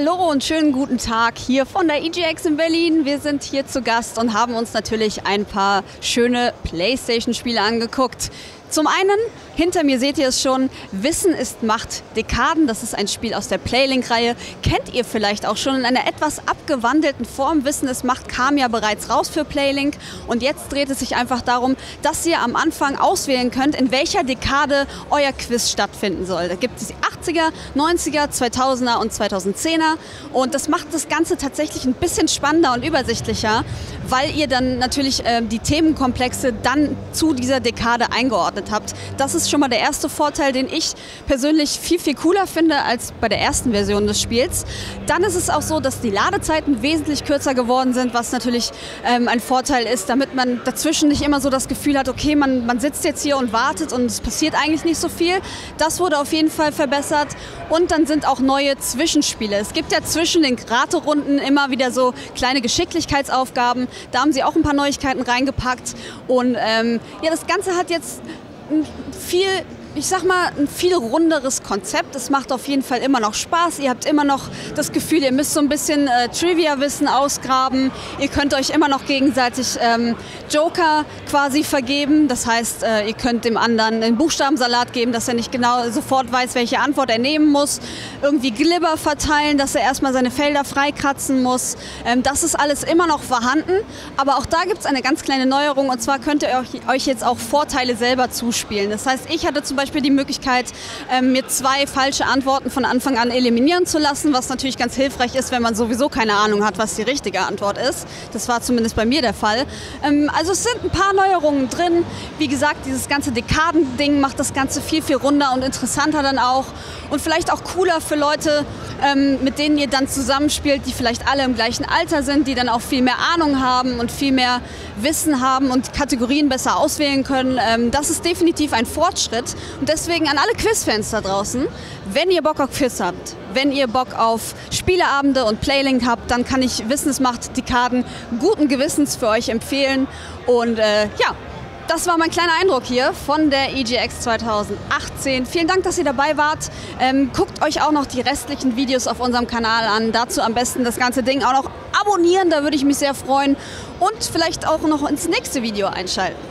Hallo und schönen guten Tag hier von der EGX in Berlin. Wir sind hier zu Gast und haben uns natürlich ein paar schöne PlayStation-Spiele angeguckt. Zum einen, hinter mir seht ihr es schon, Wissen ist Macht Dekaden. Das ist ein Spiel aus der Playlink-Reihe. Kennt ihr vielleicht auch schon in einer etwas abgewandelten Form. Wissen ist Macht kam ja bereits raus für Playlink. Und jetzt dreht es sich einfach darum, dass ihr am Anfang auswählen könnt, in welcher Dekade euer Quiz stattfinden soll. Da gibt es die 80er, 90er, 2000er und 2010er. Und das macht das Ganze tatsächlich ein bisschen spannender und übersichtlicher, weil ihr dann natürlich äh, die Themenkomplexe dann zu dieser Dekade eingeordnet habt. Das ist schon mal der erste Vorteil, den ich persönlich viel, viel cooler finde als bei der ersten Version des Spiels. Dann ist es auch so, dass die Ladezeiten wesentlich kürzer geworden sind, was natürlich ähm, ein Vorteil ist, damit man dazwischen nicht immer so das Gefühl hat, okay, man, man sitzt jetzt hier und wartet und es passiert eigentlich nicht so viel. Das wurde auf jeden Fall verbessert. Und dann sind auch neue Zwischenspiele. Es gibt ja zwischen den Raterunden immer wieder so kleine Geschicklichkeitsaufgaben. Da haben sie auch ein paar Neuigkeiten reingepackt. Und ähm, ja, das Ganze hat jetzt viel ich sag mal, ein viel runderes Konzept. Es macht auf jeden Fall immer noch Spaß. Ihr habt immer noch das Gefühl, ihr müsst so ein bisschen äh, Trivia-Wissen ausgraben. Ihr könnt euch immer noch gegenseitig ähm, Joker quasi vergeben. Das heißt, äh, ihr könnt dem anderen einen Buchstabensalat geben, dass er nicht genau sofort weiß, welche Antwort er nehmen muss. Irgendwie Glibber verteilen, dass er erstmal seine Felder freikratzen muss. Ähm, das ist alles immer noch vorhanden. Aber auch da gibt es eine ganz kleine Neuerung. Und zwar könnt ihr euch, euch jetzt auch Vorteile selber zuspielen. Das heißt, ich hatte zum Beispiel Beispiel die Möglichkeit, ähm, mir zwei falsche Antworten von Anfang an eliminieren zu lassen, was natürlich ganz hilfreich ist, wenn man sowieso keine Ahnung hat, was die richtige Antwort ist. Das war zumindest bei mir der Fall. Ähm, also es sind ein paar Neuerungen drin. Wie gesagt, dieses ganze Dekadending macht das Ganze viel, viel runder und interessanter dann auch und vielleicht auch cooler für Leute, ähm, mit denen ihr dann zusammenspielt, die vielleicht alle im gleichen Alter sind, die dann auch viel mehr Ahnung haben und viel mehr Wissen haben und Kategorien besser auswählen können. Ähm, das ist definitiv ein Fortschritt. Und deswegen an alle Quizfans da draußen, wenn ihr Bock auf Quiz habt, wenn ihr Bock auf Spieleabende und Playlink habt, dann kann ich Wissen es macht die Karten guten Gewissens für euch empfehlen. Und äh, ja, das war mein kleiner Eindruck hier von der EGX 2018. Vielen Dank, dass ihr dabei wart. Ähm, guckt euch auch noch die restlichen Videos auf unserem Kanal an. Dazu am besten das ganze Ding auch noch abonnieren, da würde ich mich sehr freuen. Und vielleicht auch noch ins nächste Video einschalten.